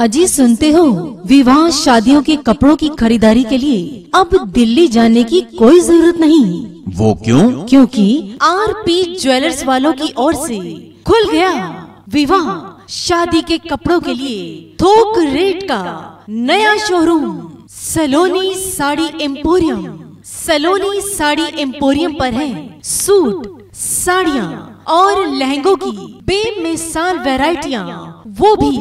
अजी सुनते हो विवाह शादियों के कपड़ों की खरीदारी के लिए अब दिल्ली जाने की कोई ज़रूरत नहीं। वो क्यों? क्योंकि आर पी ज्वेलर्स वालों की ओर से खुल गया विवाह शादी के कपड़ों के लिए थोक रेट का नया showroom Saloni sari emporium. Saloni sari emporium पर है सूट साड़ियाँ और लहंगों की बेमिसाल वेराइटियाँ वो भी